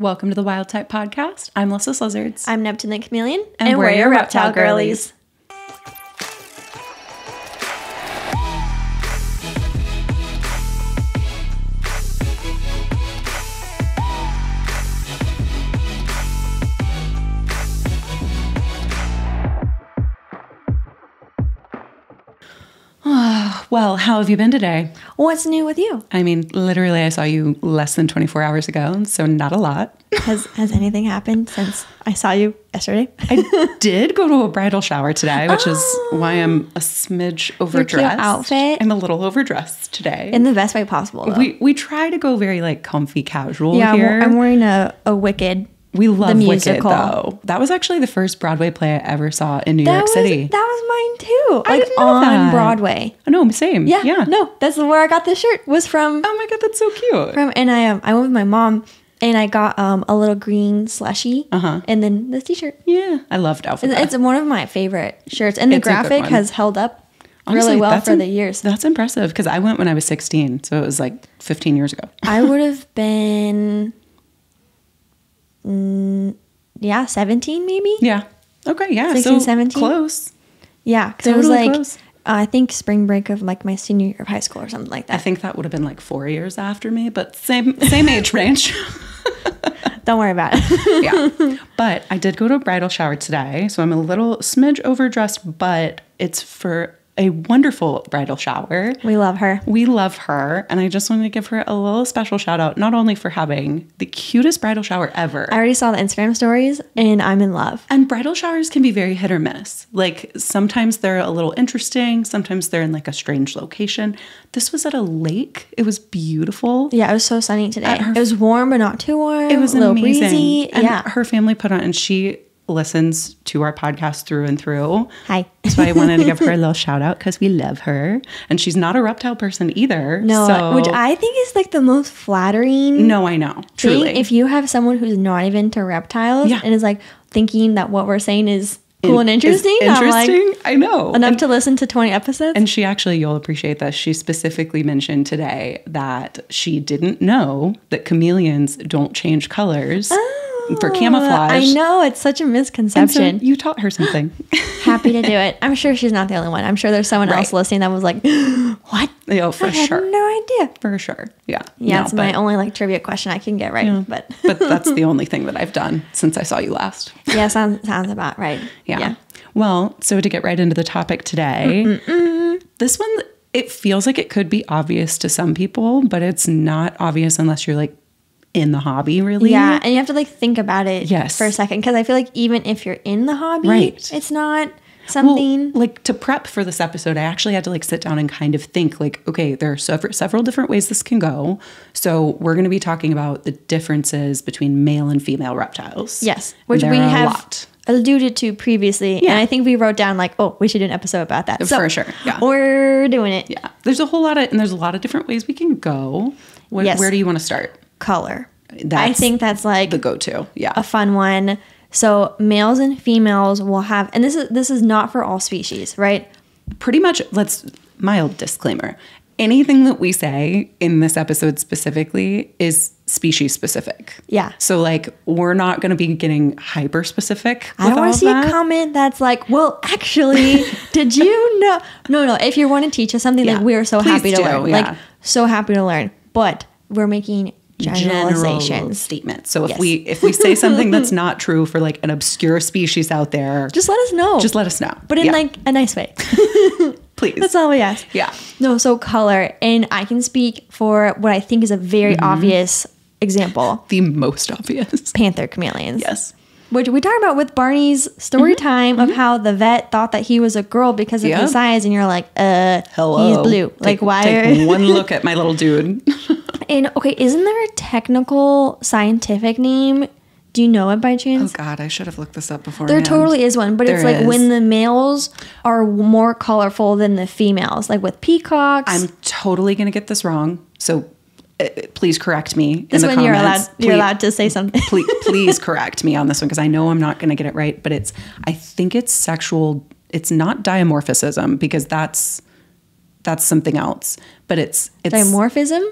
Welcome to the Wild Type Podcast. I'm Melissa Slizzards. I'm Neptune the Chameleon, And we're your reptile girlies. Well, how have you been today? What's new with you? I mean, literally, I saw you less than 24 hours ago, so not a lot. Has Has anything happened since I saw you yesterday? I did go to a bridal shower today, which is oh. why I'm a smidge overdressed. outfit. I'm a little overdressed today. In the best way possible. Though. we we try to go very like comfy casual yeah, I'm, here. I'm wearing a, a Wicked. We love the Wicked though. That was actually the first Broadway play I ever saw in New That York was City. that was mine too. I Like didn't know on that. Broadway. Oh, no, same. Yeah, yeah. No, that's where I got this shirt. Was from Oh my god, that's so cute. from and I um I went with my mom and I got um a little green slushy Uh-huh. and then this T-shirt. yeah, I loved Elphaba. It's, it's one of my favorite shirts, and the It's graphic has held up Honestly, really well for im- the years. That's impressive because I went when I was 16, so it was like 15 years ago. I would have been, mm, yeah, 17 maybe. Yeah. Okay. Yeah. 16, so 17? Close. Yeah, because it was like, close. uh, I think spring break of like my senior year of high school or something like that. I think that would have been like four years after me, but same same age range. Don't worry about it. yeah. But I did go to a bridal shower today, so I'm a little smidge overdressed, but it's for a wonderful bridal shower. we love her. We love her, and I just wanted to give her a little special shout out, not only for having the cutest bridal shower ever. I already saw the Instagram stories and I'm in love. And bridal showers can be very hit or miss. Like sometimes they're a little interesting, sometimes they're in like a strange location. This was at a lake. It was beautiful. Yeah, it was so sunny today. It was warm but not too warm. It was a little amazing. breezy. And yeah. her family put on and she listens to our podcast through and through. Hi. So I wanted to give her a little shout out because we love her. And she's not a reptile person either. No, so, which I think is like the most flattering No, I know. Truly. if you have someone who's not even to reptiles Yeah. and is like thinking that what we're saying is cool and interesting. I'm like, interesting. I know. enough And- to listen to 20 episodes. And she actually, you'll appreciate this. She specifically mentioned today that she didn't know that chameleons don't change colors oh. For oh, camouflage. Oh, I know it's such a And so misconception. you taught her something. Happy to do it. I'm sure she's not the only one. I'm sure there's someone else listening that was like, "What? oh, for I sure. no idea." For sure. Yeah. Yeah, No, it's my only like trivia question I can get right. Yeah. But but that's the only thing that I've done since I saw you last. yeah, sounds sounds about right. Yeah. Well, so to get right into the topic today, this one, it feels like it could be obvious to some people, but it's not obvious unless you're like in the hobby, really. Yeah, and you have to like think about it Yes. for a second because I feel like even if you're in the hobby, Right. it's not Well, something. like to prep for this episode, I actually had to like sit down and kind of think like, okay, there are several, several different ways this can go. So we're going to be talking about the differences between male and female reptiles. yes, which we have lot. alluded to previously, Yeah. and I think we wrote down like, oh, we should do an episode about that. So For sure, yeah. we're doing it. Yeah, there's a whole lot of, and there's a lot of different ways we can go. Where, Yes. where do you want to start? Color. I think that's like The go-to. Yeah. a fun one. So males and females will have, and this is this is not for all species, right? pretty much let's mild disclaimer anything that we say in this episode specifically is species specific Yeah. so like we're not going to be getting hyper specific I don't want to see a comment that's like, well, actually, did you know? No, no. If you want to teach us something, Yeah. like we're so Please happy to do, learn, yeah. like so happy to learn. But we're making general statement so if Yes. we if we say something that's not true for like an obscure species out there Just let us know. just let us know but in Yeah, like a nice way. please That's all we ask. yeah No, so color, and I can speak for what I think is a very Mm-hmm. obvious example: the most obvious panther chameleons. yes Which we talked about with Barney's story time of how the vet thought that he was a girl because of Mm-hmm. Yeah. his size, and you're like, uh, hello he's blue. Take- like, why? are- one look at my little dude and okay, isn't there a technical scientific name? Do you know it by chance? oh god i should have looked this up before there totally is one, but it's like is. when the males are more colorful than the females, like with peacocks. I'm totally going to get this wrong. So uh, please correct me this one you're allowed. comments. You're allowed to say something. please, please correct me on this one because I know I'm not going to get it right. But it's, I think it's sexual. It's not dimorphism because that's that's something else. But it's it's Dimorphism.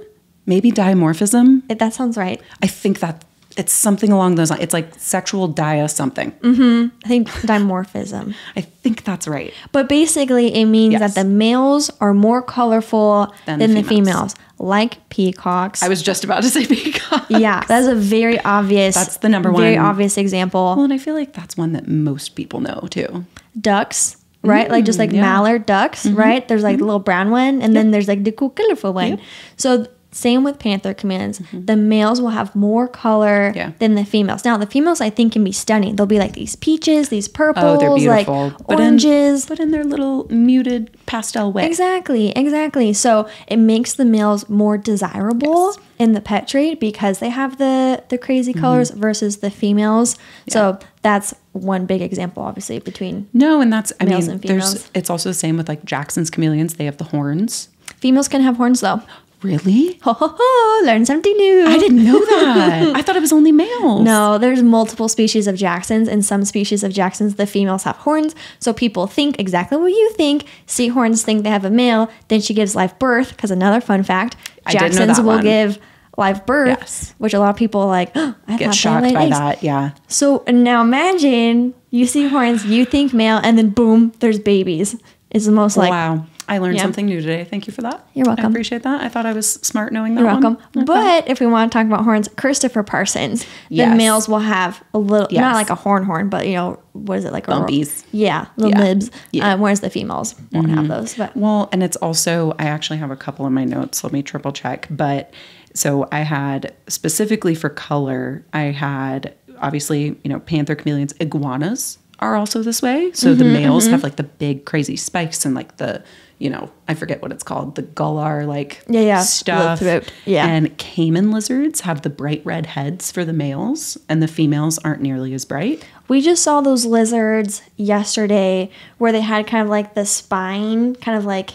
Maybe dimorphism. If that sounds right. I think that It's something along those lines. It's like sexual dia something. Mm-hmm. I think dimorphism. I think that's right. But basically, it means Yes. that the males are more colorful Than than, the the, females. females. like peacocks. I was just about to say peacock. yeah, that's a very obvious. That's the number one. Very obvious example. Well, and I feel like that's one that most people know too. ducks, right? like just mm, like yeah. mallard ducks, mm-hmm. right? There's like the mm-hmm. little brown one, and then there's like the cool colorful one. Yep. So same with panther chameleons. The males will have more color Yeah. than the females. Now the females I think can be stunning. They'll be like these peaches, these purples, Oh, like. But in- oranges. but in their little muted pastel way. Exactly, exactly. So it makes the males more desirable in the pet trade because they have the the crazy Mm-hmm. colors versus the females. So that's one big example, obviously, between No, and that's I Males mean, and there's females. it's also the same with like Jackson's chameleons. They have the horns. females can have horns though. Really? Ho ho ho! Learn something new. I didn't know that. I thought it was only males. No, there's multiple species of Jacksons, and some species of Jacksons, the females have horns. So people think exactly what you think. Seahorns think they have a male, then she gives live birth. Because another fun fact, I did know Jacksons will one. give live birth, Yes. which a lot of people like, oh, I Get shocked by eggs." that. Yeah. So now imagine you see horns, you think male, and then boom, there's babies. It's the most like wow. I learned Yeah. something new today. Thank you for that. You're welcome. I appreciate that. I thought I was smart knowing that. You're one. welcome. Okay. But if we want to talk about horns, Christopher Parsons, the Yes. males will have a little, Yes. not like a horn horn, but you know, what is it like? a Bumpies. Yeah, little Yeah. nibs. Yeah. Mm-hmm. Uh, whereas the females won't have those. But Well, and it's also, I actually have a couple of my notes. Let me triple check. But so I had specifically for color, I had obviously, you know, panther chameleons, iguanas are also this way. So Mm-hmm, the males have like the big crazy spikes and like the, you know, I forget what it's called, the gular like Yeah, yeah. stuff. Yeah. And caiman lizards have the bright red heads for the males, and the females aren't nearly as bright. we just saw those lizards yesterday where they had kind of like the spine, kind of like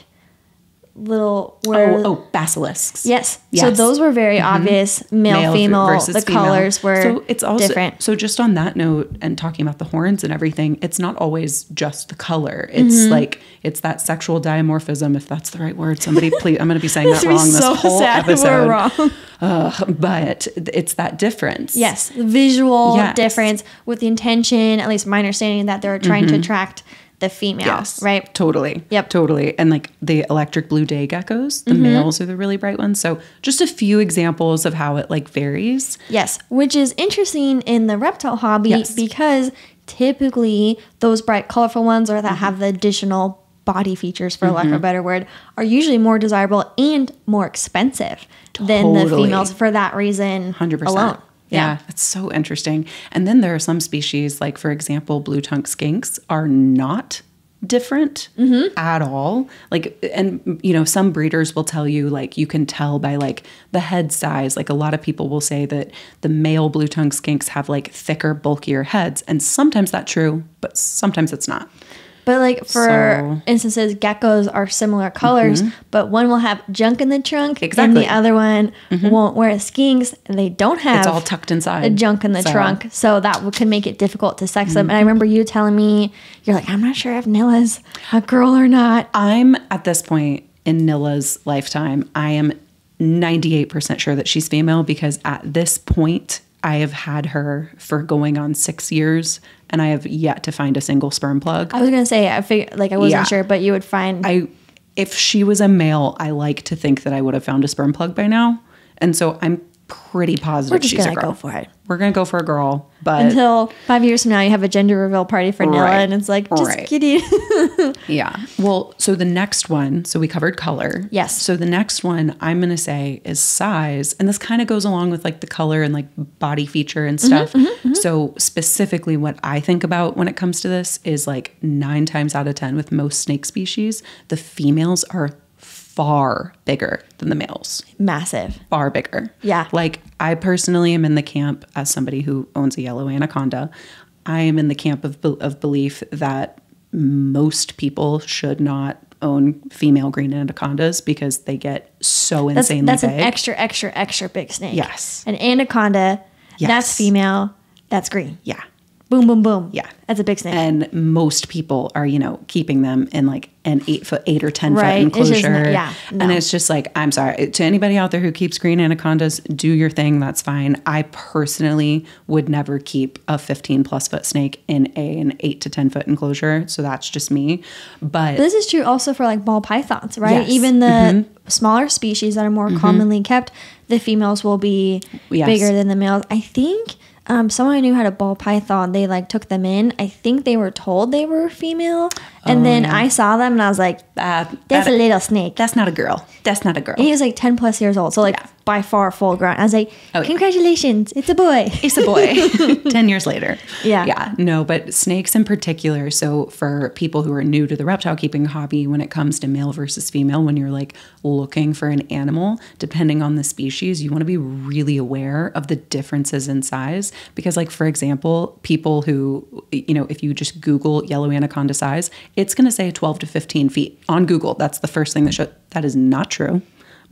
little where Oh, oh, basilisks. Yes. So Yes. Mm-hmm. those were very obvious male, male female. versus The female. colors were so it's also different. So just on that note, and talking about the horns and everything, it's not always just the color. It's like it's that sexual dimorphism, if that's the right word. Somebody, please, I'm going to be saying that This wrong this so whole sad if we're wrong. Ugh, but it's that difference. Yes, the visual Yes. difference with the intention, at least my understanding that they're trying to attract the female, Mm-hmm. Yes. right? Totally. Yep. Totally. And like the electric blue day geckos, the Mm-hmm. males are the really bright ones. So just a few examples of how it like varies. Yes, which is interesting in the reptile hobby Yes. because typically those bright, colorful ones or Mm-hmm. that have the additional body features, for lack of a better word, are usually more desirable and more expensive than the females for that reason 100%. alone. Yeah, it's so interesting. And then there are some species, like for example, blue tongue skinks, are not different Mm-hmm. at all. Like, and you know, some breeders will tell you, like, you can tell by like the head size. Like, a lot of people will say that the male blue tongue skinks have like thicker, bulkier heads. And sometimes that's true, but sometimes it's not. But like for So- Mm-hmm. instances, geckos are similar colors, but one will have junk in the trunk, Exactly. Mm-hmm. and the other one won't. Whereas skinks, they don't have It's all tucked inside. the junk in the So- trunk, so that w- can make it difficult to sex Mm-hmm. them. And I remember you telling me, you're like, I'm not sure if Nilla's a girl or not. I'm at this point in Nilla's lifetime, I am 98% sure that she's female because at this point, I have had her for going on six years and I have yet to find a single sperm plug. I was gonna say, I figured, like, I wasn't Yeah. sure, but you would find. I, if she was a male, I like to think that I would have found a sperm plug by now. And so I'm pretty positive we're just she's gonna a girl. go for it We're going to go for a girl, but until five years from now. You have a gender reveal party for Nilla, Right. and it's like, just Right. kidding. Yeah. Well, so the next one, so we covered color. Yes. So the next one I'm going to say is size. And this kind of goes along with like the color and like body feature and mm-hmm, stuff. Mm-hmm, mm-hmm. So, specifically, what I think about when it comes to this is like nine times out of 10 with most snake species, the females are far bigger than the males. Massive. Far bigger. Yeah. Like, I personally am in the camp as somebody who owns a yellow anaconda. I am in the camp of, of belief that most people should not own female green anacondas because they get so That's, insanely that's big. an extra, extra, extra big snake. Yes. An anaconda, Yes. that's female, that's green. yeah. Boom, boom, boom. Yeah. That's a big snake. And most people are, you know, keeping them in like an eight foot, eight or 10 Right. foot It's just enclosure. yeah, And it's just like, I'm sorry to anybody out there who keeps green anacondas, do your thing. That's fine. I personally would never keep a 15 plus foot snake in a, an eight to 10 foot enclosure. So that's just me. But This is true also for like ball pythons, right? Yes. Mm-hmm. Even the smaller species that are more commonly kept, the females will be Yes. bigger than the males. I think um, someone I knew had a ball python. They like took them in. I think they were told they were female, and then I saw them and I was like, uh, "That's that- a little snake." that's not a girl. That's not a girl. he was like ten plus years old, so like Yeah. by far full grown. I was like, Oh, yeah. "Congratulations, it's a boy." It's a boy 10 years later. Yeah. Yeah. No, but snakes in particular. So, for people who are new to the reptile keeping hobby, when it comes to male versus female, when you're like looking for an animal, depending on the species, you want to be really aware of the differences in size. Because, like, for example, people who, you know, if you just Google yellow anaconda size, it's going to say 12 to 15 feet on Google. That's the first thing that shows. That is not true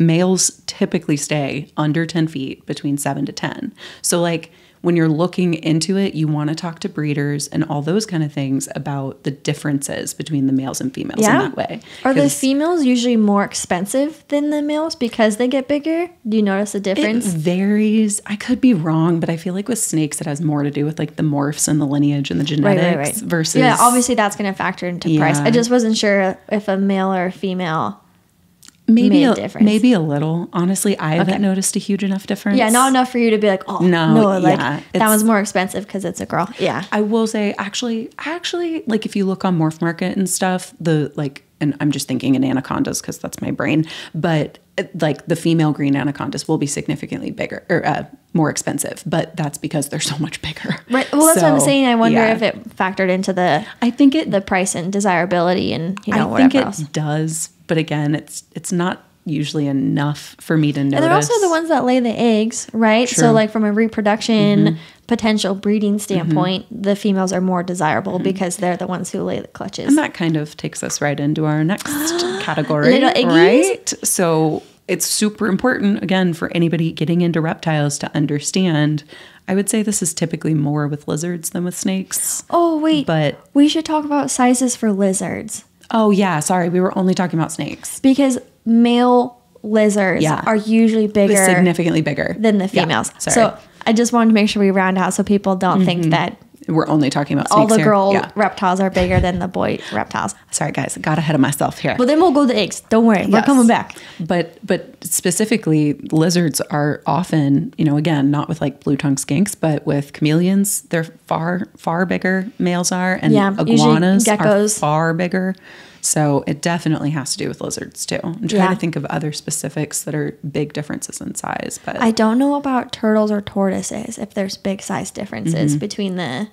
males typically stay under 10 feet between 7 to 10 so like when you're looking into it you want to talk to breeders and all those kind of things about the differences between the males and females in that way. Are the females usually more expensive than the males because they get bigger? Do you notice a difference? it varies. I could be wrong but i feel like with snakes it has more to do with like the morphs and the lineage and the genetics versus yeah obviously that's going to factor into price. I just wasn't sure if a male or a female maybe a difference. maybe a little honestly i haven't Okay. noticed a huge enough difference yeah not enough for you to be like oh No, no, like yeah, that one's more expensive because it's a girl yeah I will say actually actually like if you look on Morph Market and stuff, the like and I'm just thinking in anacondas because that's my brain, but uh, like the female green anacondas will be significantly bigger or uh, more expensive, but that's because they're so much bigger. right well that's what i'm saying i wonder yeah. if it factored into the I think it the price and desirability and you know I think whatever it else does, but again, it's it's not usually enough for me to notice. and they're also the ones that lay the eggs right so True. Mm-hmm. like from a reproduction potential breeding standpoint the females are more desirable because they're the ones who lay the clutches Mm-hmm. And that kind of takes us right into our next category, right? So it's super important again for anybody getting into reptiles to understand. I would say this is typically more with lizards than with snakes. oh wait But we should talk about sizes for lizards oh yeah, sorry, we were only talking about snakes. because male lizards Yeah. are usually bigger Significantly bigger than the Yeah, females. sorry. so I just wanted to make sure we round out so people don't think mm-hmm. that we're only talking about all the here. girl Yeah. reptiles are bigger than the boy reptiles. Sorry guys, got ahead of myself here. But then we'll go to eggs. Don't worry, we're coming back. But but specifically, lizards are often, you know, again, not with like blue tongue skinks, but with chameleons, they're far far bigger. Males are, and Yeah, iguanas are geckos. far bigger. So it definitely has to do with lizards too. I'm trying Yeah. to think of other specifics that are big differences in size, but I don't know about turtles or tortoises if there's big size differences Mm-hmm. between the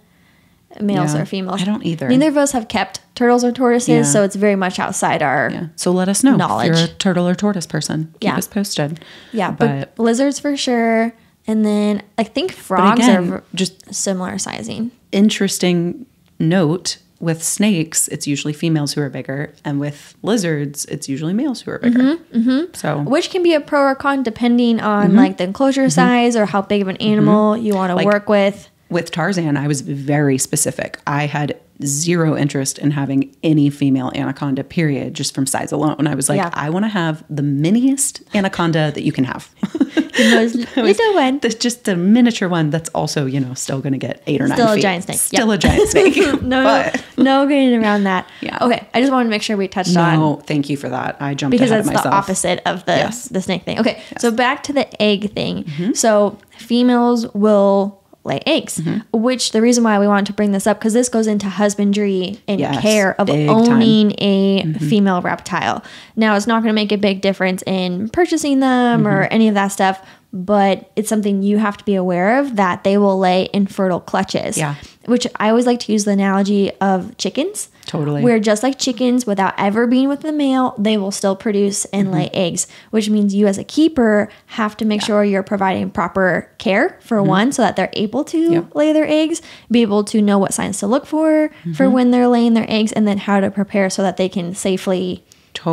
males Yeah, or females. I don't either. Neither of us have kept turtles or tortoises, Yeah. so it's very much outside our yeah. So let us know if Knowledge. you're a turtle or tortoise person. Keep Yeah. us posted. yeah, but, lizards for sure. And then I think frogs again, are just similar sizing. interesting note with snakes, it's usually females who are bigger, and with lizards, it's usually males who are bigger. Mm-hmm, So, which can be a pro or con depending on Mm-hmm. like the enclosure size or how big of an animal you want to Like- work with. With Tarzan, I was very specific. I had zero interest in having any female anaconda, period, just from size alone. I was like, Yeah. I want to have the miniest anaconda that you can have. The most little one. the- just the miniature one that's also, you know, still going to get eight or nine Still a feet. giant snake. Still Yep. a giant snake. No, but no getting around that. Yeah. Okay, I just wanted to make sure we touched on no, thank you for that. I jumped because ahead that's of the opposite of the Yes. Mm-hmm. the snake thing. Okay, so back to the egg thing. So females will lay eggs, Mm-hmm. which the reason why we want to bring this up because this goes into husbandry and Yes, care of big time. Mm-hmm. owning a female reptile. Now it's not going to make a big difference in purchasing them or any of that stuff. But it's something you have to be aware of that they will lay infertile clutches. Yeah. Which I always like to use the analogy of chickens. Totally. Where just like chickens, without ever being with the male, they will still produce and mm-hmm. lay eggs, which means you as a keeper have to make sure you're providing proper care for mm-hmm. one so that they're able to Yep. lay their eggs, be able to know what signs to look for for mm-hmm. when they're laying their eggs, and then how to prepare so that they can safely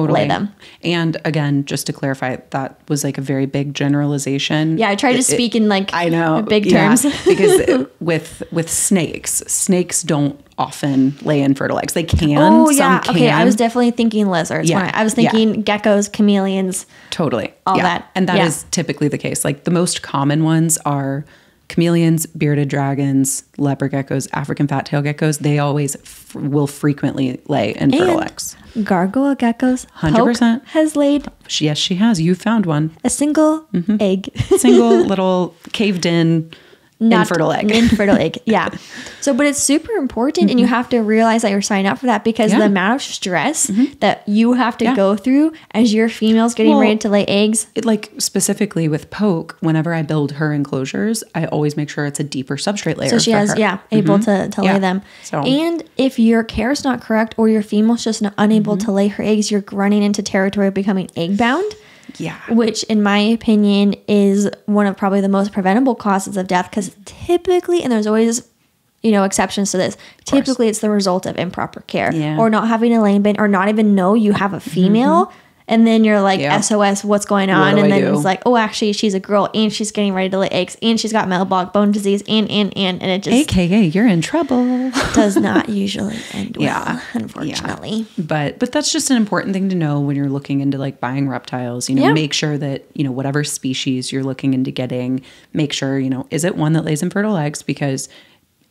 Totally. lay them. And again, just to clarify, that was like a very big generalization. Yeah, I try to It- speak in like I know big yeah, terms. because it- with with snakes, snakes don't often lay infertile eggs. They can. oh some yeah, can. okay. I was definitely thinking lizards. Yeah, I, I was yeah. thinking geckos, chameleons. Totally. all yeah. that. And that is Yeah. typically the case. Like the most common ones are chameleons, bearded dragons, leopard geckos, African fat tail geckos. They always f- will frequently lay infertile And eggs. Gargoyle geckos. 100%. Poke has laid yes, she has. You found one. a single Mm-hmm. egg. Single little caved in Not infertile egg. Infertile egg. Yeah. So, but it's super important, and you have to realize that you're signing up for that because Mm-hmm. Yeah. Mm-hmm. the amount of stress that you have to Yeah. go through as your female's getting Well, ready to lay eggs. It, like specifically with poke, whenever I build her enclosures, I always make sure it's a deeper substrate layer. So she has, her. yeah, able to, to Yeah. lay them. So- And if your care is not correct or your female's just unable Mm-hmm. to lay her eggs, you're running into territory of becoming egg bound. Yeah. which in my opinion is one of probably the most preventable causes of death because typically and there's always you know exceptions to this typically it's the result of improper care Yeah. or not having a lane bin or not even know you have a mm-hmm. female and then you're like Yeah. sos what's going on and I then do? it's like oh actually she's a girl and she's getting ready to lay eggs and she's got metabolic bone disease and and and and it just AKA, you're in trouble. does not usually end well Yeah. unfortunately but but that's just an important thing to know when you're looking into like buying reptiles you know Yeah. make sure that you know whatever species you're looking into getting make sure you know is it one that lays infertile eggs because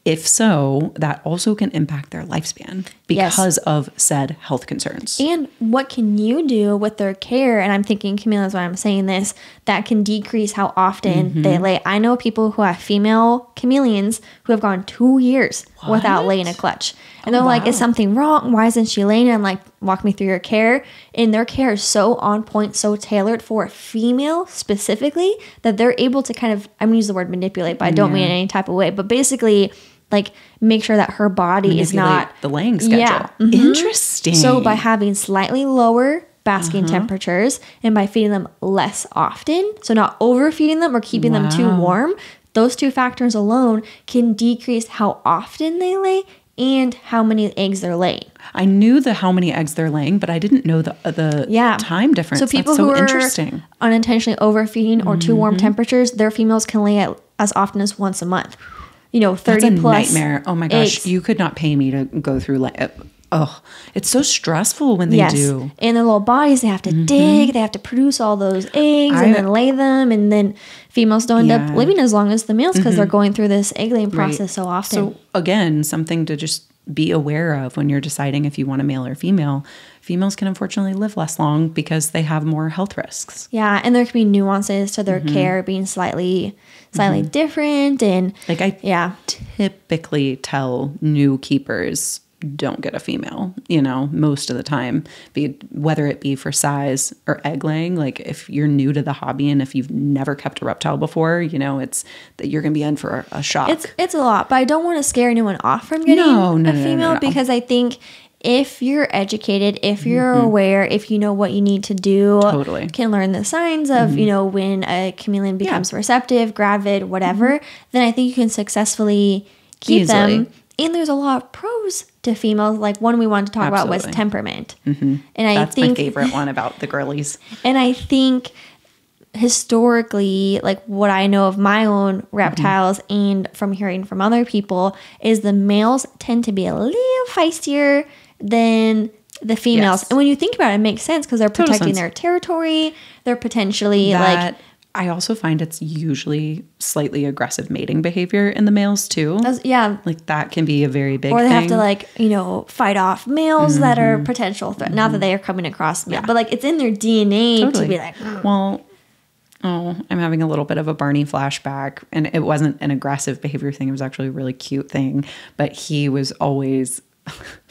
if so that also can impact their lifespan Yes. because of said health concerns And what can you do with their care? And I'm thinking, Camila, is why I'm saying this, that can decrease how often they Mm-hmm. lay. I know people who have female chameleons who have gone two years without laying a clutch. And they're like, is something wrong? Why isn't she laying? And I'm like, walk me through your care. And their care is so on point, so tailored for a female specifically that they're able to kind of, I'm gonna use the word manipulate, but I don't mean it in any type of way, but basically, like make sure that her body is not the laying schedule Yeah. Mhm. interesting so by having slightly lower basking Uh-huh. temperatures and by feeding them less often, so not overfeeding them or keeping them too warm, those two factors alone can decrease how often they lay and how many eggs they're laying. I knew the how many eggs they're laying, but I didn't know the uh, the Yeah. time difference. So people That's so who are interesting. Mm-hmm. unintentionally overfeeding or too warm temperatures, their females can lay at as often as once a month. You know, That's thirty a plus nightmare. Oh my gosh, eggs. you could not pay me to go through like. Oh, it's so stressful when they yes. do. Mm-hmm. In their little bodies, they have to dig, they have to produce all those eggs I- and then lay them. And then females don't end Yeah. Mm-hmm. up living as long as the males because they're going through this egg laying process so often. So again, something to just be aware of when you're deciding if you want a male or female. Females can unfortunately live less long because they have more health risks. yeah. And there can be nuances to their Mm-hmm. care being slightly, slightly different. And Like I yeah. typically tell new keepers don't get a female, you know, most of the time, be whether it be for size or egg laying. Like if you're new to the hobby and if you've never kept a reptile before, you know, it's that you're gonna be in for a shock. It's it's a lot, but I don't want to scare anyone off from getting No, no, a no, female because I think if you're educated, if you're aware, if you know what you need to do, Mm-hmm. Totally. Mm-hmm. can learn the signs of you know when a chameleon becomes receptive, gravid, whatever, then I think you can successfully keep them. Mm-hmm. And there's a lot of pros to females. Like one we wanted to talk about was Absolutely. temperament, and I That's think my favorite one about the girlies. and I think historically, like what I know of my own reptiles and from hearing from other people, is the males tend to be a little feistier than the females. Yes. And when you think about it, it makes sense because they're Total protecting sense. their territory. They're potentially That like, I also find it's usually slightly aggressive mating behavior in the males too. yeah. like that can be a very big Or they have to like, you know, fight off males that are potential threat. Not that they are coming across, male, Mm-hmm. Yeah. but like it's in their DNA to be like, "Mm." Well, oh, I'm having a little bit of a Barney flashback, and it wasn't an aggressive behavior thing. It was actually a really cute thing. But he was always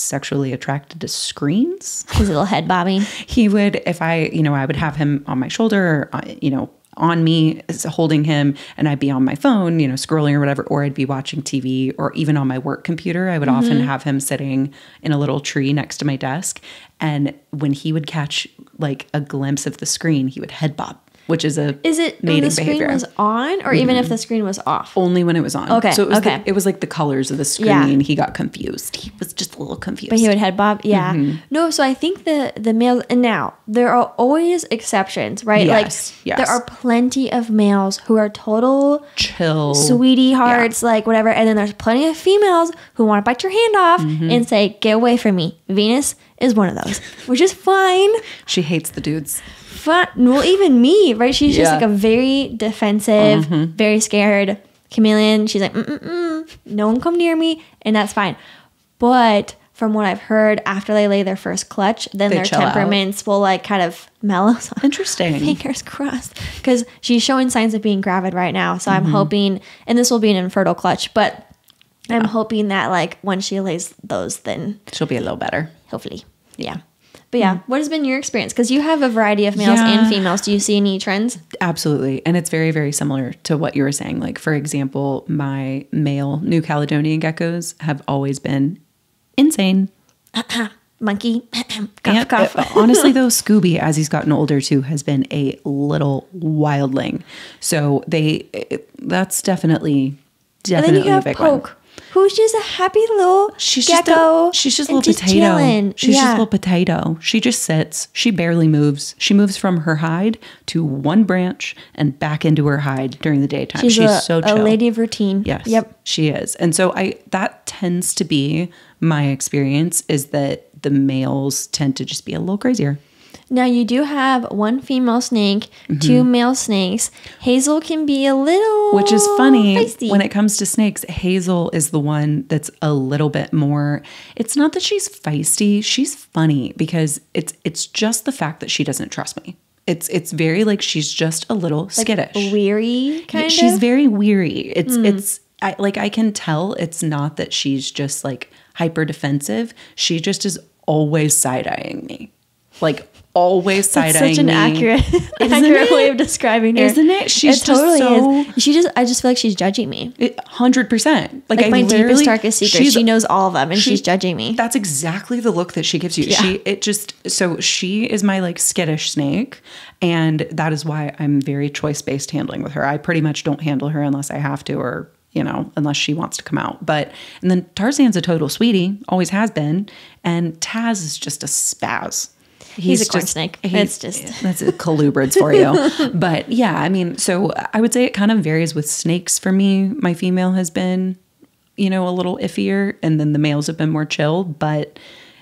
sexually attracted to screens. his little head bobbing. He would, if I, you know, I would have him on my shoulder, or, uh, you know, on me, holding him, and I'd be on my phone, you know, scrolling or whatever, or I'd be watching TV, or even on my work computer. I would often have him sitting in a little tree next to my desk. And when he would catch like a glimpse of the screen, he would head bob which is a Is it mating the screen behavior. was on, or even if the screen was off? only when it was on. Okay, So it was okay. the, it was like the colors of the screen. Yeah. He got confused. He was just a little confused. But he would head bob. Yeah. Mm-hmm. No, so I think the the males and now there are always exceptions, right? Yes, like yes. there are plenty of males who are total chill. sweetie hearts, like whatever, and then there's plenty of females who want to bite your hand off Mm-hmm. and say, "Get away from me." Venus is one of those, which is fine. She hates the dudes. Fun. Well, even me, right? She's just Yeah. like a very defensive, very scared chameleon. She's like, Mm-mm-mm, no one come near me, and that's fine. But from what I've heard, after they lay their first clutch, then They their chill out. temperaments will like kind of mellow. Interesting. fingers crossed, because she's showing signs of being gravid right now. So Mm-hmm. I'm hoping, and this will be an infertile clutch, but I'm hoping that like when she lays those, then She'll be a little better. hopefully, yeah. But yeah, what has been your experience? Because you have a variety of males Hmm. Yeah. and females. Do you see any trends? Absolutely. And it's very, very similar to what you were saying. Like, for example, my male New Caledonian geckos have always been insane. Monkey, cough, And, cough. uh, honestly, though, Scooby, as he's gotten older too, has been a little wildling. So they, it, that's definitely, and then definitely you a have big one. Who's just a happy little She's gecko. just a, she's just a little potato. chilling. She's just a little potato. She just sits. She barely moves. She moves from her hide to one branch and back into her hide during the daytime. She's, She's, a, so a lady of routine. Yes. Yep. She is. And so I that tends to be my experience is that the males tend to just be a little crazier. Now you do have one female snake, Mm-hmm. two male snakes. Hazel can be a little, Which is funny feisty. when it comes to snakes. Hazel is the one that's a little bit more it's not that she's feisty, she's funny because it's it's just the fact that she doesn't trust me. It's it's very like she's just a little skittish. weary kind of. she's very weary. It's it's I, like I can tell it's not that she's just like hyper defensive. She just is always side eyeing me, like always side That's eyeing such an me. accurate, accurate it? way of describing her. Isn't it? She's it just totally so- is. She just, I just feel like she's judging me. Hundred percent. Like, Like I my deepest, darkest secret. She knows all of them, and she- she's judging me. That's exactly the look that she gives you. Yeah. She it just so she is my like skittish snake, and that is why I'm very choice based handling with her. I pretty much don't handle her unless I have to, or you know, unless she wants to come out. But and then Tarzan's a total sweetie, always has been, and Taz is just a spaz. He's a corn snake. It's just- that's a colubrids for you. but yeah, I mean, so I would say it kind of varies with snakes for me. My female has been, you know, a little iffier, and then the males have been more chill. But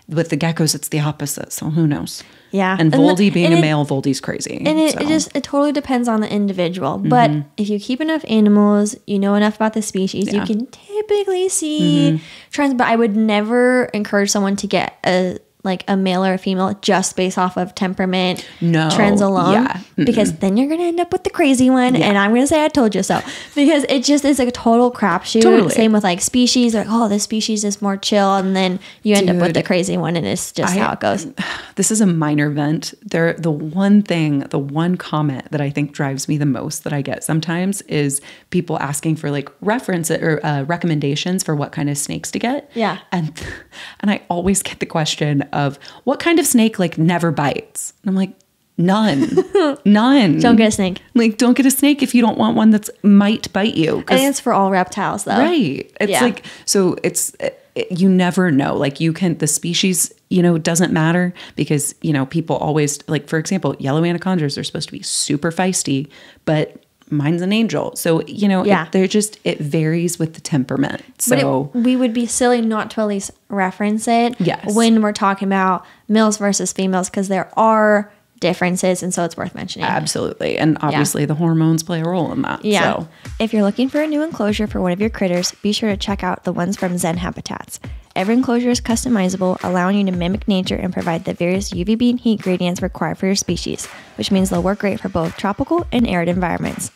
with the geckos, it's the opposite. So who knows? Yeah. And And the- Voldy being and a it- male, Voldy's crazy. And it, so. It just it totally depends on the individual. But if you keep enough animals, you know enough about the species, you Yeah. Mm-hmm. can typically see trends. But I would never encourage someone to get a like a male or a female just based off of temperament No, trends alone. yeah. Because then you're gonna end up with the crazy one. And I'm gonna say I told you so. Because it just is like a total crapshoot. Totally. Same with like species, like, oh, this species is more chill, and then you end up with the crazy one and it's just I- how it goes. this is a minor vent. There, the one thing, the one comment that I think drives me the most that I get sometimes is people asking for like reference or uh, recommendations for what kind of snakes to get. Yeah. and and I always get the question of what kind of snake like never bites. And I'm like, none, none. Don't get a snake. like don't get a snake if you don't want one that's might bite you. I think it's for all reptiles though. Right. It's Yeah. like so it's it, you never know. Like you can the species, you know, doesn't matter because, you know, people always like for example, yellow anacondas are supposed to be super feisty, but mine's an angel. So, you know, Yeah. it, they're just it varies with the temperament. But So it, we would be silly not to at least reference it Yes. when we're talking about males versus females because there are differences and so it's worth mentioning. absolutely. And obviously the hormones play a role in that. Yeah. So If you're looking for a new enclosure for one of your critters, be sure to check out the ones from Zen Habitats. Every enclosure is customizable, allowing you to mimic nature and provide the various UVB and heat gradients required for your species, which means they'll work great for both tropical and arid environments.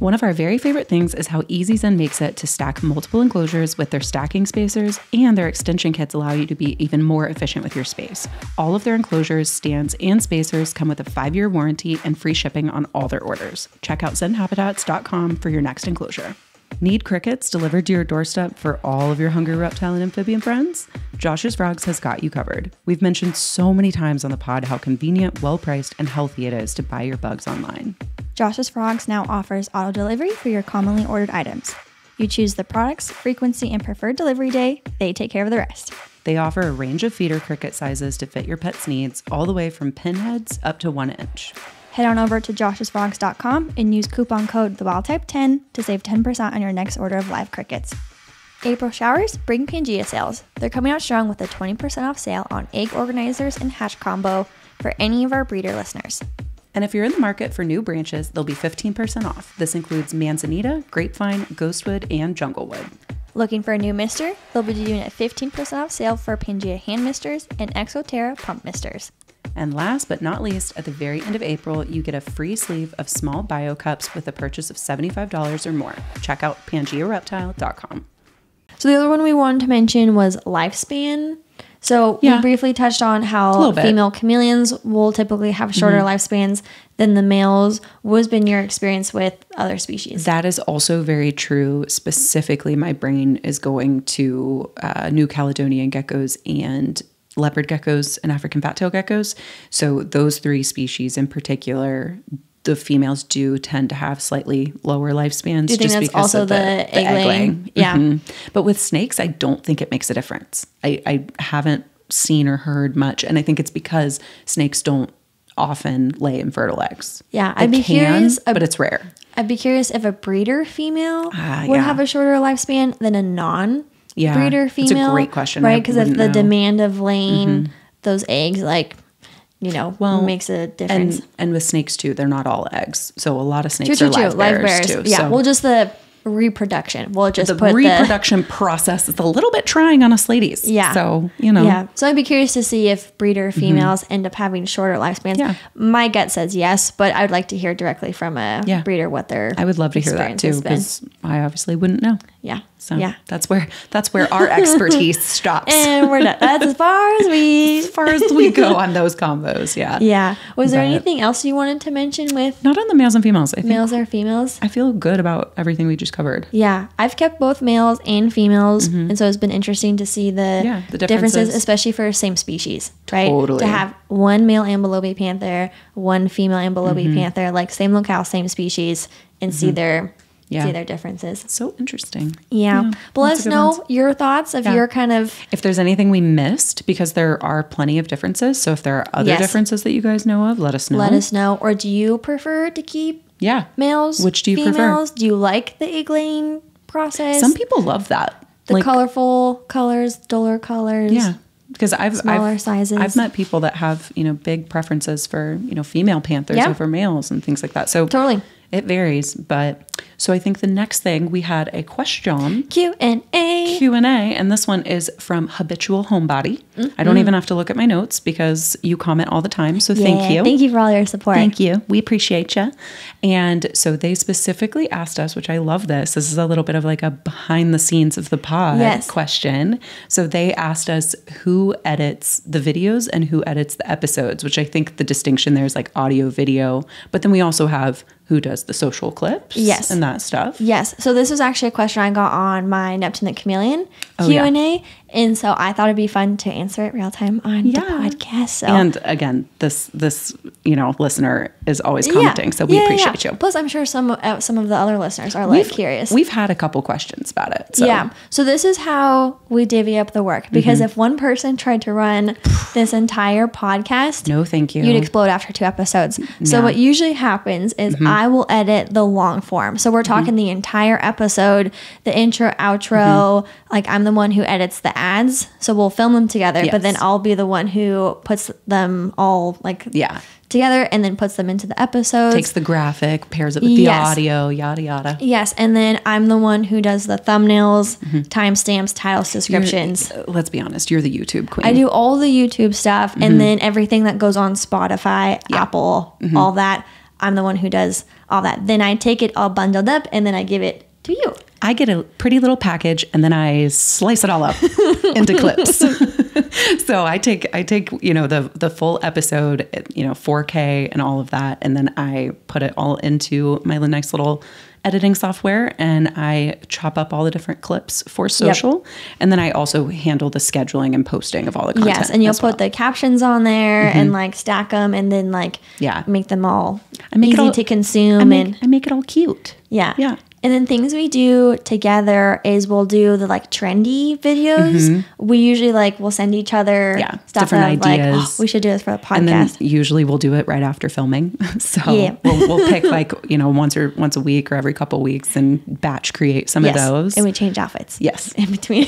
One of our very favorite things is how easy Zen makes it to stack multiple enclosures with their stacking spacers, and their extension kits allow you to be even more efficient with your space. All of their enclosures, stands, and spacers come with a five year warranty and free shipping on all their orders. Check out zenhabitats.com for your next enclosure. Need crickets delivered to your doorstep for all of your hungry reptile and amphibian friends? Josh's Frogs has got you covered. We've mentioned so many times on the pod how convenient, well priced, and healthy it is to buy your bugs online. Josh's Frogs now offers auto delivery for your commonly ordered items. You choose the products, frequency, and preferred delivery day, they take care of the rest. They offer a range of feeder cricket sizes to fit your pet's needs, all the way from pinheads up to one inch. Head on over to joshsfrogs.com and use coupon code TheWildType10 to save 10% on your next order of live crickets. April showers bring Pangea sales. They're coming out strong with a 20% off sale on egg organizers and hatch combo for any of our breeder listeners. And if you're in the market for new branches, they'll be 15% off. This includes manzanita, grapevine, ghostwood, and junglewood. Looking for a new mister? They'll be doing a 15% off sale for Pangea hand misters and Exo Terra pump misters. And last but not least, at the very end of April, you get a free sleeve of small bio cups with a purchase of $75 or more. Check out PangeaReptile.com. So the other one we wanted to mention was lifespan. So Yeah. we briefly touched on how. Mm-hmm. female chameleons will typically have shorter lifespans than the males. What has been your experience with other species? That is also very true. Specifically, my brain is going to uh, New Caledonian geckos and leopard geckos and African fat tail geckos. So, those three species in particular, the females do tend to have slightly lower lifespans. Do you think that's also of the egg laying? Yeah. Mhm. But with snakes, I don't think it makes a difference. I, I haven't seen or heard much. And I think it's because snakes don't often lay infertile eggs. Yeah, They I'd be can, curious but it's rare. I'd be curious if a breeder female Ah, would yeah. have a shorter lifespan than a non Yeah, breeder that's a great question. Right? Because of the know. Mm-hmm. demand of laying those eggs, like, you know, Well, makes a difference. And and with snakes too, they're not all eggs. So a lot of snakes True, are true, true. live, Live bearers, bears. too. Yeah. So Well, just the reproduction. We'll just the put the reproduction process is a little bit trying on us ladies. Yeah. So you know. Yeah. So I'd be curious to see if breeder females end up having shorter lifespans. Yeah. My gut says yes, but I'd like to hear directly from a Yeah. breeder what their I would love to hear that too because I obviously wouldn't know. Yeah. So yeah. that's where that's where our expertise stops. And we're done. That's as far as we. as far as we go on those combos, yeah. Yeah. Was there But- anything else you wanted to mention with Not on the males and females. I think males or females? I feel good about everything we just covered. Yeah, I've kept both males and females, and so it's been interesting to see the, Mm-hmm. Yeah, the differences, differences. especially for same species, right? Totally. To have one male Ambilobe panther, one female Ambilobe Mm-hmm. panther, like same locale, same species, and see their Yeah. see their differences. So interesting. Yeah, but let us know ones. your thoughts of Yeah. your kind of If there's anything we missed, because there are plenty of differences. So if there are other Yes. differences that you guys know of, let us know. let us know, or do you prefer to keep Yeah. males? Which do you prefer? females? Do you like the egg laying process? Some people love that. the colorful colors, duller colors. Yeah. Because I've Smaller I've, sizes. I've met people that have you know big preferences for you know female panthers Yeah. over males and things like that. So Totally. it varies. But so I think the next thing we had a question Q and A. Q and A, and this one is from habitual homebody. I don't mm-hmm. even have to look at my notes because you comment all the time. So thank you. Thank you for all your support. Thank you. We appreciate you. And so they specifically asked us, which I love this. This is a little bit of like a behind the scenes of the pod Yes. question. So they asked us who edits the videos and who edits the episodes, which I think the distinction there is like audio, video. But then we also have who does the social clips Yes. and that stuff. Yes. So this was actually a question I got on my Neptune the Chameleon Oh, Q yeah. And so I thought it'd be fun to answer it real time on the podcast. So And again, this this you know listener is always Yeah. commenting, so we Yeah, yeah, appreciate yeah. you. Plus, I'm sure some uh, some of the other listeners are like We've, curious. We've had a couple questions about it. So. Yeah. So this is how we divvy up the work because Mm-hmm. if one person tried to run this entire podcast, No, thank you. you'd explode after two episodes. So Yeah. What usually happens is I will edit the long form. So we're talking the entire episode, the intro, outro. Mm-hmm. Like I'm the one who edits the ads. So we'll film them together, but then I'll be the one who puts them all like Yeah. together and then puts them into the episodes. takes the graphic, pairs it with the audio, yada yada. Yes, and then I'm the one who does the thumbnails, Mm-hmm. timestamps, titles, descriptions. You're- uh, let's be honest, you're the YouTube queen. I do all the YouTube stuff Mm-hmm. and then everything that goes on Spotify, Apple, Mm-hmm. all that. I'm the one who does all that. Then I take it all bundled up and then I give it to you. I get a pretty little package and then I slice it all up into clips. so I take I take you know the the full episode, you know 4K and all of that, and then I put it all into my nice little editing software and I chop up all the different clips for social. And then I also handle the scheduling and posting of all the content. Yes, and you'll put well. The captions on there mm-hmm. and like stack them and then like Yeah. make them all I make it easy all- to I consume make, and I make it all cute. yeah. Yeah. And then things we do together is we'll do the like trendy videos. We usually like we'll send each other Mm-hmm. Yeah, stuff different that, like oh, ideas. we should do this for the podcast. And then usually we'll do it right after filming. So Yeah. we'll, we'll pick like, you know, once or once a week or every couple weeks and batch create some yes, of those. and we change outfits. yes. in between.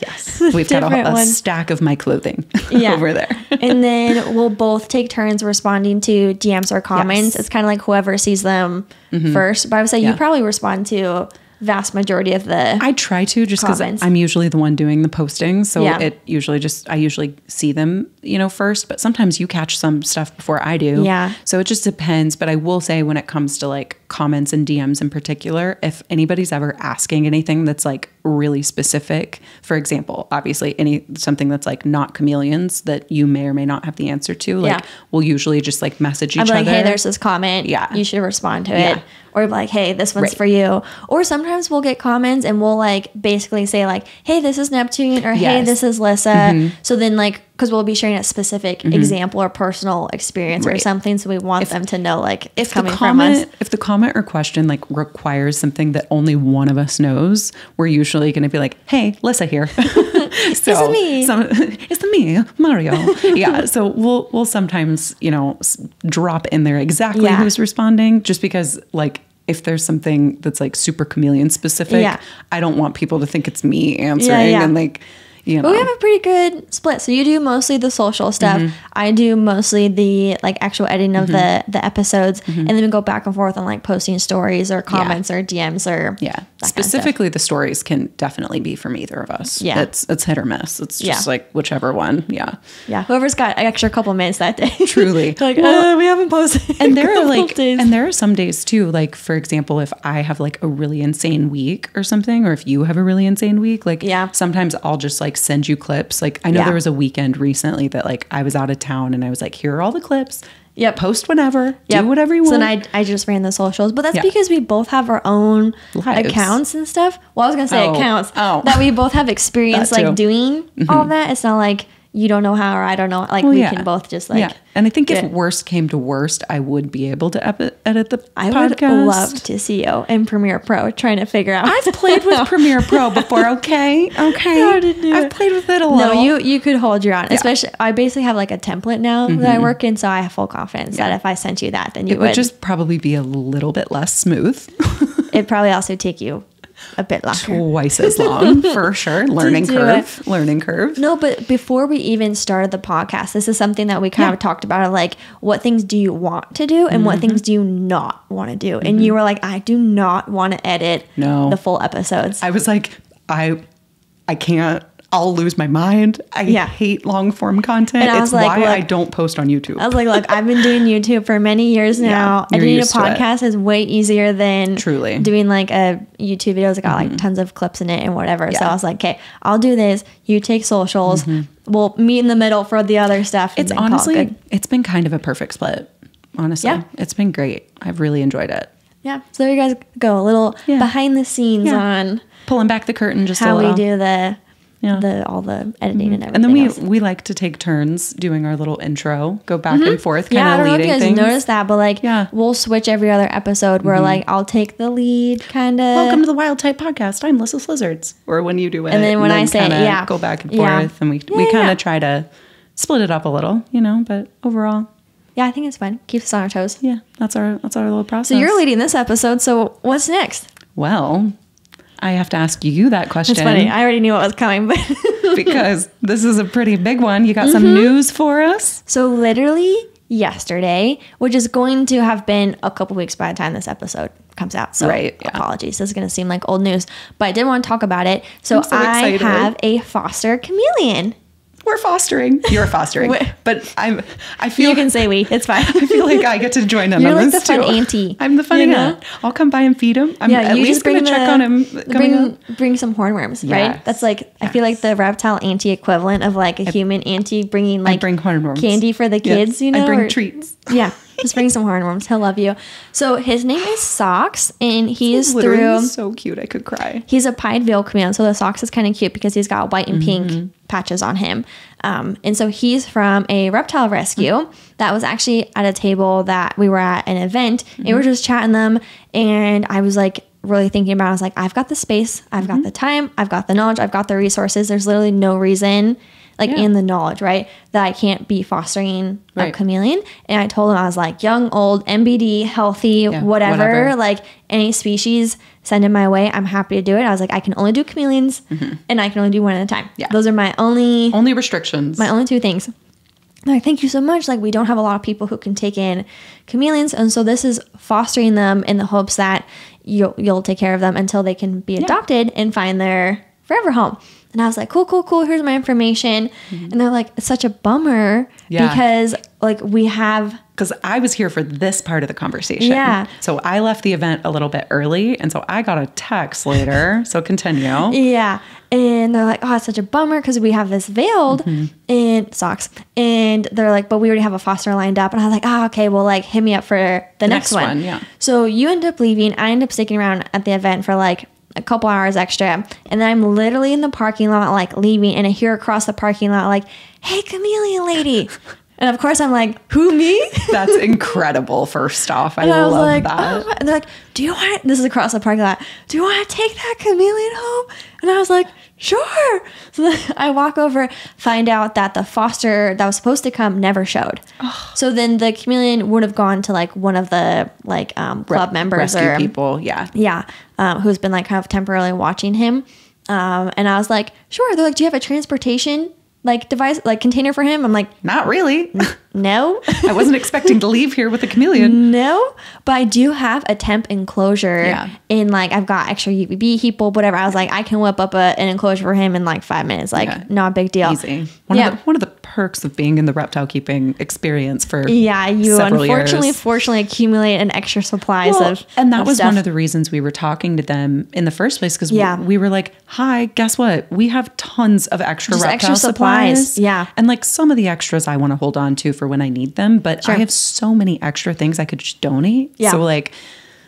Yes. We've got a, a one. stack of my clothing Yeah. over there. and then we'll both take turns responding to DMs or comments. Yes. Mm-hmm. It's kind of like whoever sees them Mm-hmm. first. But I would say you probably respond to vast majority of the. I try to just because I'm usually the one doing the posting. So Yeah. it usually just, I usually see them, you know, first, but sometimes you catch some stuff before I do. Yeah. So it just depends. But I will say when it comes to like comments and DMs in particular, if anybody's ever asking anything that's like really specific, for example, obviously any something that's like not chameleons that you may or may not have the answer to, like Yeah. we'll usually just like message each I'm like, other. hey, there's this comment. Yeah. You should respond to Yeah. it. Or like, hey, this one's Right. for you. Or sometimes we'll get comments and we'll like basically say like, hey, this is Neptune or hey, Yes. Mm-hmm. this is Lyssa. So then like, because we'll be sharing a specific example or personal experience or something, so we want them to know like it's if coming the from comment us. if the comment or question like requires something that only one of us knows we're usually going to be like hey Lyssa here so it's me. some, it's me mario yeah so we'll we'll sometimes you know drop in there exactly Yeah. who's responding just because like if there's something that's like super chameleon specific Yeah. i don't want people to think it's me answering yeah. and like you know But we have a pretty good split. So you do mostly the social stuff. Mm-hmm. I do mostly the like actual editing of the the episodes, Mm-hmm. and then we go back and forth on like posting stories or comments or DMs or Yeah. that kind of. Specifically, the stories can definitely be from either of us. Yeah. It's it's hit or miss. It's just Yeah. like whichever one. Yeah. Yeah, whoever's got an extra couple minutes that day. Truly. like, Well, uh, we haven't posted. And there are like days. and there are some days too, like for example, if I have like a really insane week or something, or if you have a really insane week, like Yeah. sometimes I'll just like send you clips. Like I know Yeah. there was a weekend recently that like I was out of town and I was like, here are all the clips. Yeah. Post whenever. Yep. Do whatever you So want. then I, I just ran the socials, but that's Yeah. because we both have our own Lives. accounts and stuff. Well, I was gonna say Oh. accounts Oh. that we both have experience like Mm-hmm. doing all that. It's not like you don't know how or I don't know. Like Well, we yeah. can both just like yeah. And I think if it. worst came to worst, I would be able to edit the I podcast. would love to see you in Premiere Pro trying to figure out. I've played with Premiere Pro before, okay? Okay. How to do I've it. played with it a no, you you could hold your own. Especially, I basically have like a template now that I work in, so I have full confidence that Mm-hmm. If I sent you that, then you it would. would just probably be a little bit less smooth. It'd probably also take you a bit longer. Twice as long, for sure. Learning curve. Learning curve. No, but before we even started the podcast, this is something that we kind Yeah. of talked about. Like, what things do you want to do, and Mm-hmm. what things do you not want to do? And you were like, I do not want to edit No. the full episodes. I was like, I I can't. I'll lose my mind. I Yeah. hate long form content. And I it's was like, why look- I don't post on YouTube. I was like, look, I've been doing YouTube for many years now. you're Editing a podcast is way easier than Truly. Mm-hmm. doing like a YouTube video. It's got like tons of clips in it and whatever. So I was like, okay, I'll do this. You take socials. We'll meet in the middle for the other stuff. it's honestly, it's been kind of a perfect split. Honestly, Yeah. it's been great. I've really enjoyed it. yeah. So there you guys go. A little Yeah. behind the scenes Yeah. on Pulling back the curtain just a how we do the Yeah. the all the editing and everything. And then we else. we like to take turns doing our little intro, go back and forth, kind Mm-hmm. yeah, I don't know if you guys things. noticed that, but like, Yeah. Mm-hmm. we'll switch every other episode where like I'll take the lead, kind of. Welcome to the Wild Type Podcast. I'm Lyssa's Lizards. Or when you do it, And then when I say it, yeah. go back and Yeah. forth, and we Yeah, we yeah, kind yeah. of try to split it up a little, you know. But overall, Yeah, I think it's fun. Keeps us on our toes. yeah, that's our that's our little process. So you're leading this episode. So what's next? Well, I have to ask you that question. It's funny. I already knew what was coming, but because this is a pretty big one. You got some Mm-hmm. news for us? so literally yesterday, which is going to have been a couple weeks by the time this episode comes out. So Right, yeah. apologies. This is going to seem like old news, but I did want to talk about it. So, so I excited. have a foster chameleon. We're fostering. You're fostering, but I'm. I feel You can say we. It's fine. I feel like I get to join in You're on like this the fun too. auntie, I'm the funny you know? aunt. I'll come by and feed him. I'm yeah, at least gonna bring check on him. Bring up. bring some hornworms, right? That's like I feel like the reptile auntie equivalent of like a human auntie bringing like I bring hornworms. candy for the Yes, kids. You know, I bring or- treats. Yeah, Just bring some hornworms. He'll love you. So his name is Socks, and he is through. so cute. I could cry. He's a pied veil chameleon, so the socks is kind of cute because he's got white and Mm-hmm. pink patches on him. Um, and so he's from a reptile rescue Mm-hmm. that was actually at a table that we were at an event. And we were Mm-hmm. just chatting them, and I was like really thinking about. It. I was like, I've got the space, I've Mm-hmm. got the time, I've got the knowledge, I've got the resources. There's literally no reason. Like Yeah. in the knowledge, right? That I can't be fostering a chameleon. And I told him I was like young, old, MBD, healthy, whatever. whatever. Like any species, send it my way. I'm happy to do it. I was like, I can only do chameleons and I can only do one at a time. Mm-hmm. Yeah. Those are my only Only restrictions. my only two things. Like, thank you so much. Like we don't have a lot of people who can take in chameleons. And so this is fostering them in the hopes that you'll you'll take care of them until they can be adopted and find their forever home. And I was like, cool, cool, cool. Here's my information. Mm-hmm. And they're like, it's such a bummer Yeah. because like we have because I was here for this part of the conversation. Yeah. So I left the event a little bit early, and so I got a text later. so continue. Yeah. And they're like, oh, it's such a bummer because we have this veiled mm-hmm. and socks. And they're like, but we already have a foster lined up. And I was like, oh, okay, well, like, hit me up for the, next, next one. one, yeah. So you end up leaving. I end up sticking around at the event for like a couple hours extra. And then I'm literally in the parking lot, like leaving. And I hear across the parking lot, like, hey, chameleon lady. and of course, I'm like, who, me? That's incredible. First off, I, And I was love like, that. oh, and they're like, do you want, this is across the parking lot, do you want to take that chameleon home? And I was like, sure. So then I walk over, find out that the foster that was supposed to come never showed. So then the chameleon would have gone to like one of the like um, club members Rescue or people. Yeah. yeah, um, who's been like kind of temporarily watching him. Um, and I was like, sure. They're like, do you have a transportation like device, like container for him? I'm like, Not really. no. I wasn't expecting to leave here with a chameleon. No, but I do have a temp enclosure. Yeah. And like I've got extra UVB heat bulb, whatever. I was like, I can whip up a, an enclosure for him in like five minutes. Like, Yeah. not a big deal. Easy. One Yeah. of the one of the perks of being in the reptile keeping experience for Yeah, you unfortunately, years. fortunately accumulate an extra supplies Well, of and that of was stuff. one of the reasons we were talking to them in the first place because Yeah. we, we were like, "Hi, guess what? We have tons of extra Just reptile extra supplies. supplies. Yeah. and like some of the extras I want to hold on to for when I need them, but Sure. I have so many extra things I could just donate. Yeah. so like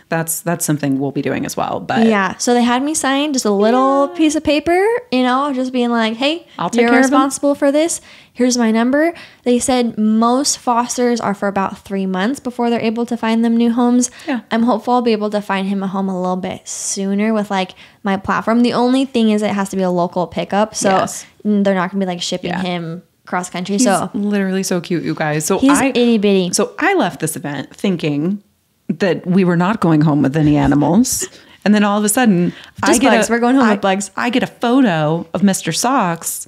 that's that's something we'll be doing as well. But Yeah, so they had me sign just a little piece of paper, you know, just being like, "Hey, I'll take you're care of 'em." responsible for this. Here's my number." They said most fosters are for about three months before they're able to find them new homes. Yeah. I'm hopeful I'll be able to find him a home a little bit sooner with like my platform. The only thing is it has to be a local pickup, so Yes. they're not gonna be like shipping Yeah. him cross country. He's so literally so cute, you guys. So he's I itty bitty. So I left this event thinking that we were not going home with any animals. And then all of a sudden, I get bugs. A, We're going home I- with bugs. I get a photo of Mr. Socks,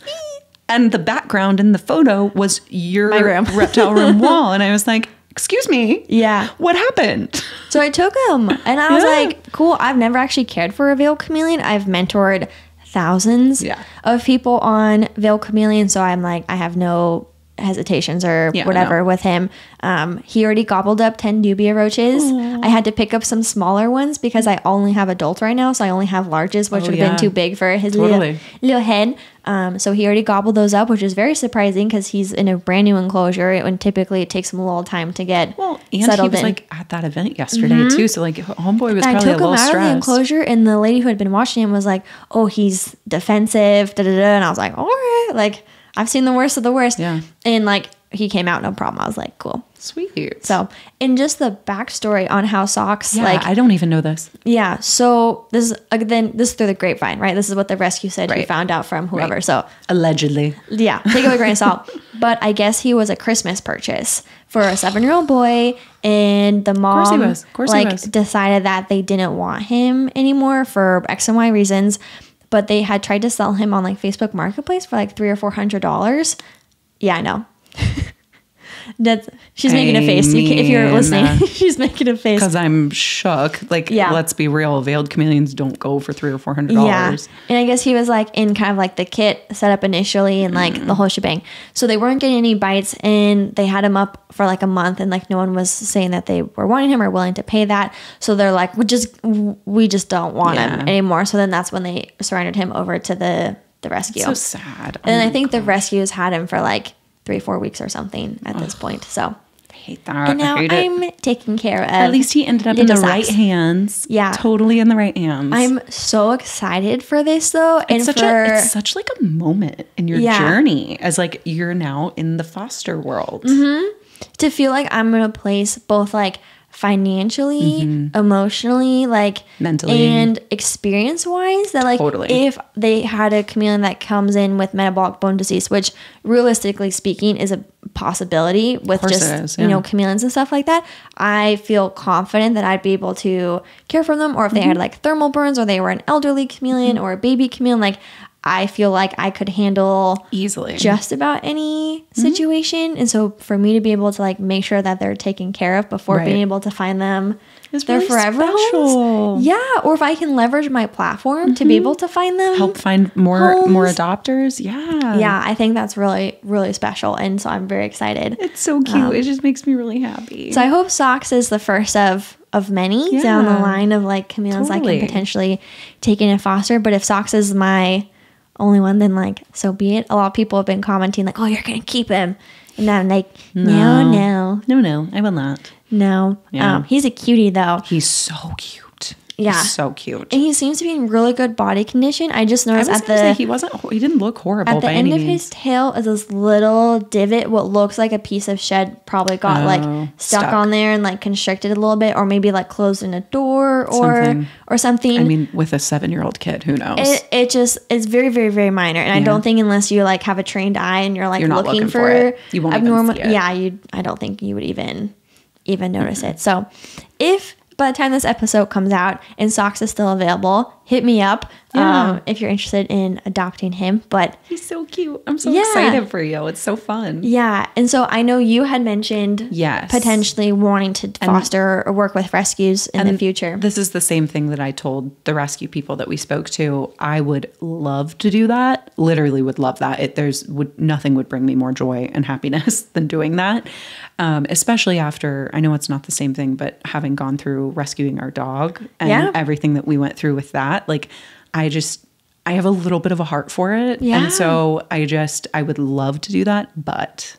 and the background in the photo was your reptile room wall. And I was like, "Excuse me, Yeah. what happened?" So I took him and I was Yeah. like, cool. I've never actually cared for a veil chameleon. I've mentored thousands Yeah. of people on veil chameleon. So I'm like, I have no hesitations or Yeah, whatever no. with him. Um, he already gobbled up 10 dubia roaches. I had to pick up some smaller ones because I only have adults right now. So I only have larges, which Oh, would have yeah. been too big for his Totally. little, little head. Um, so he already gobbled those up, which is very surprising because he's in a brand new enclosure and typically it takes him a little time to get Well, and he was in. like at that event yesterday too. So like, homeboy was I probably a took him little out of the enclosure, and the lady who had been watching him was like, "Oh, he's defensive." Da da da. And I was like, "All right, like I've seen the worst of the worst." Yeah. And like he came out no problem. I was like, "Cool." Sweet. So, and just the backstory on how socks, yeah, like, I don't even know this. yeah. So this is uh, then this is through the grapevine, right? This is what the rescue said he found out from whoever. Right. So Allegedly. yeah, take it with a grain of salt. But I guess he was a Christmas purchase for a seven-year-old boy, and the mom course he was. Of course he like was. decided that they didn't want him anymore for X and Y reasons. But they had tried to sell him on like Facebook Marketplace for like three or four hundred dollars. Yeah, I know. That's she's making a face. You can, if you're listening, she's making a face. Because I'm shook. Like, Yeah. let's be real. Veiled chameleons don't go for three or four hundred Yeah. dollars. And I guess he was like in kind of like the kit set up initially and like Mm. the whole shebang. So they weren't getting any bites and they had him up for like a month and like no one was saying that they were wanting him or willing to pay that. So they're like, we just we just don't want him anymore. So then that's when they surrendered him over to the the rescue. So sad. and Oh I think the rescues had him for like three, four weeks or something at this point. So I hate that. And now I hate it. I'm taken care of. At least he ended up in the right hands. Yeah. Totally in the right hands. I'm so excited for this though, and it's such for a it's such like a moment in your Yeah. journey as like you're now in the foster world. Mm-hmm. to feel like I'm in a place both like financially, emotionally, like Mm-hmm. Mentally. and experience wise that like Totally. if they had a chameleon that comes in with metabolic bone disease, which realistically speaking is a possibility with just is, you know chameleons and stuff like that, I feel confident that I'd be able to care for them or if they Mm-hmm. had like thermal burns or they were an elderly chameleon or a baby chameleon, like I feel like I could handle Easily. just about any Mm-hmm. situation. And so for me to be able to like make sure that they're taken care of before Right. being able to find them It's their really forever special. homes. Yeah. Or if I can leverage my platform to be able to find them. Mm-hmm. help find more more adopters. Yeah. Yeah, I think that's really, really special. And so I'm very excited. It's so cute. it just makes me really happy. So I hope Socks is the first of of many down the line of like I Totally. can potentially take in and foster. But if Socks is my only one, then like so be it. A lot of people have been commenting like, "Oh, you're gonna keep him," and I'm like, "No, no, no, no, I will not. no." Yeah. Um, he's a cutie though, He's so cute. Yeah. He's so cute. and he seems to be in really good body condition. I just I noticed at gonna say the he wasn't. He didn't look horrible at the by end of means. his tail is this little divot. What looks like a piece of shed probably got Oh, like stuck, stuck. on there and like constricted a little bit, or maybe like closed in a door or Something. or something. I mean, with a seven-year-old kid, who knows? it, it just it's very very very minor and i don't think unless you like have a trained eye and you're like You're not looking, looking for, for it. You won't even abnormal yeah you i don't think you would even even notice it so if by the time this episode comes out and socks is still available hit me up Yeah. um, if you're interested in adopting him but He's so cute. I'm so Yeah. excited for you. It's so fun. yeah and so i know you had mentioned Yes. potentially wanting to foster or work with rescues in the future This is the same thing that I told the rescue people that we spoke to. I would love to do that. Literally would love that. It there's would nothing would bring me more joy and happiness than doing that. Um, especially after I know it's not the same thing, but having gone through rescuing our dog and Yeah. everything that we went through with that, like I just I have a little bit of a heart for it. Yeah. And so I just I would love to do that, but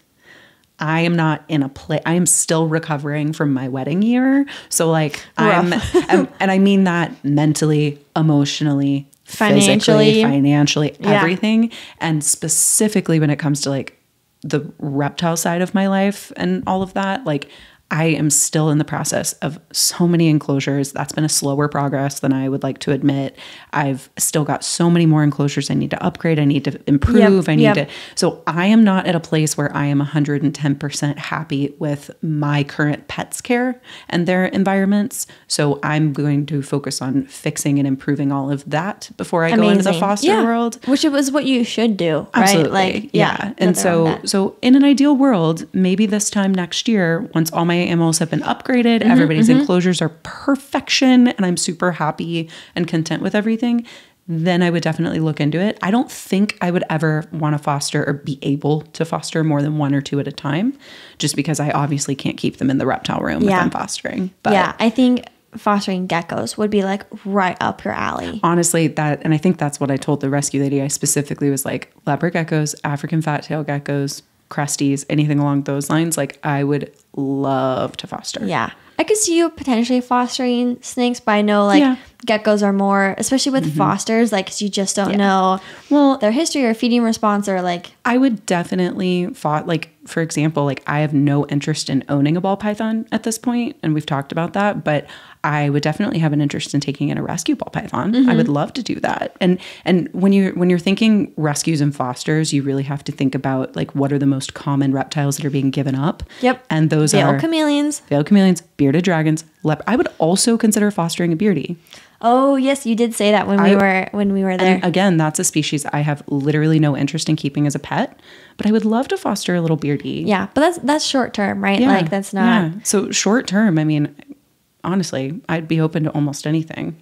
I am not in a place. I am still recovering from my wedding year. So like I'm, and, and I mean that mentally, emotionally, Financially. physically, financially, Yeah. everything. And specifically when it comes to like the reptile side of my life and all of that, like I am still in the process of so many enclosures. That's been a slower progress than I would like to admit. I've still got so many more enclosures I need to upgrade. I need to improve. I need yep. to so I am not at a place where I am 110% happy with my current pets care and their environments. So I'm going to focus on fixing and improving all of that before I go into the foster Yeah. world. which it was what you should do right Absolutely. like yeah, And so so in an ideal world, maybe this time next year, once all my animals have been upgraded, Mm-hmm, everybody's enclosures are perfection and I'm super happy and content with everything, then I would definitely look into it. I don't think I would ever want to foster or be able to foster more than one or two at a time, just because I obviously can't keep them in the reptile room Yeah. if I'm fostering. But yeah, I think fostering geckos would be like right up your alley. honestly that and i think that's what i told the rescue lady i specifically was like leopard geckos african fat tail geckos crusties anything along those lines like i would love to foster Yeah. I could see you potentially fostering snakes, but I know like Yeah. geckos are more, especially with mm-hmm. fosters, like 'cause you just don't know well their history or feeding response or like i would definitely fought like for example like i have no interest in owning a ball python at this point and we've talked about that but i would definitely have an interest in taking in a rescue ball python i would mm-hmm. love to do that and and when you're when you're thinking rescues and fosters you really have to think about like what are the most common reptiles that are being given up Yep. and those are chameleons. veiled chameleons, bearded dragons, lep. I would also consider fostering a beardy. Oh yes, you did say that when we were when we were there. Again, that's a species I have literally no interest in keeping as a pet, but I would love to foster a little beardy. yeah, but that's that's short term, right? Yeah, Like that's not yeah. So short term, I mean, honestly, I'd be open to almost anything.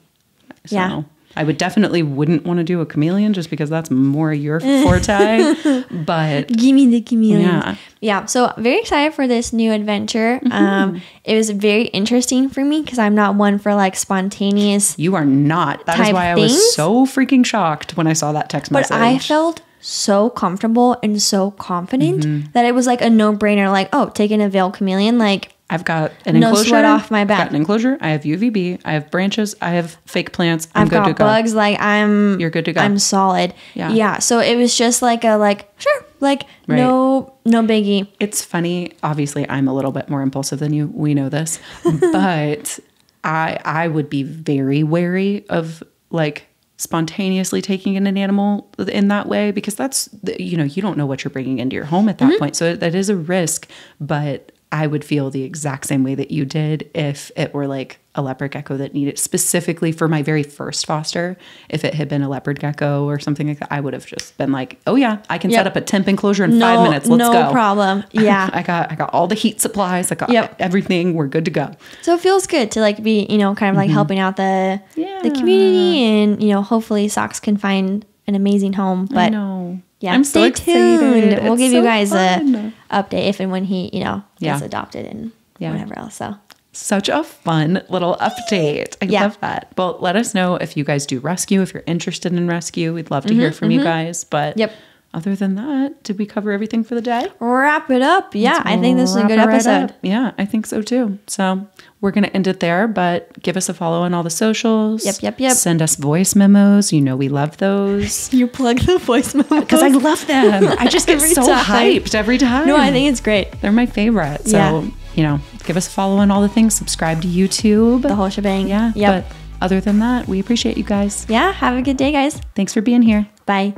So Yeah. I would definitely wouldn't want to do a chameleon just because that's more your forte. but Give me the chameleon. Yeah. Mm-hmm. Yeah. So very excited for this new adventure. Um, it was very interesting for me because I'm not one for like spontaneous you are not. That is why I things? was so freaking shocked when I saw that text But message. I felt so comfortable and so confident Mm-hmm. that it was like a no brainer. Like, oh, taking a veil chameleon, like I've got an No enclosure sweat off my I've got back. an enclosure. I have UVB. I have branches. I have fake plants. I'm I've good got to go. bugs. Like I'm, You're good to go. I'm solid. Yeah. yeah. So it was just like a like sure, like Right. no, no biggie. It's funny. Obviously, I'm a little bit more impulsive than you. We know this, but I I would be very wary of like spontaneously taking in an animal in that way because that's you know you don't know what you're bringing into your home at that Mm-hmm. point. So that is a risk. But I would feel the exact same way that you did if it were like a leopard gecko that needed specifically for my very first foster. If it had been a leopard gecko or something like that, I would have just been like, "Oh yeah, I can Yep. set up a temp enclosure in No, five minutes. Let's no go." problem. Yeah. I got I got all the heat supplies. I got Yep. everything. We're good to go. So it feels good to like be, you know, kind of like helping out the Mm-hmm. Yeah. the community and, you know, hopefully Socks can find an amazing home. I But know. Yeah, I'm stay excited. tuned. We'll It's give you guys fun. a update if and when he, you know, gets Yeah. adopted and Yeah. whatever else. So Such a fun little update. I Yeah. love that. Well, let us know if you guys do rescue, if you're interested in rescue. We'd love to hear from you guys. But Mm-hmm, Yep. Other than that, did we cover everything for the day? wrap it up. Yeah, I think this is a good it right episode. yeah, I think so too. So we're going to end it there, but give us a follow on all the socials. Yep, yep, yep. Send us voice memos. You know, we love those. You plug the voice memos. Because I love them. I just get so time. hyped every time. No, I think it's great. They're my favorite. So, Yeah. you know, give us a follow on all the things. Subscribe to YouTube. The whole shebang. yeah. Yep. But other than that, we appreciate you guys. yeah. Have a good day, guys. Thanks for being here. Bye.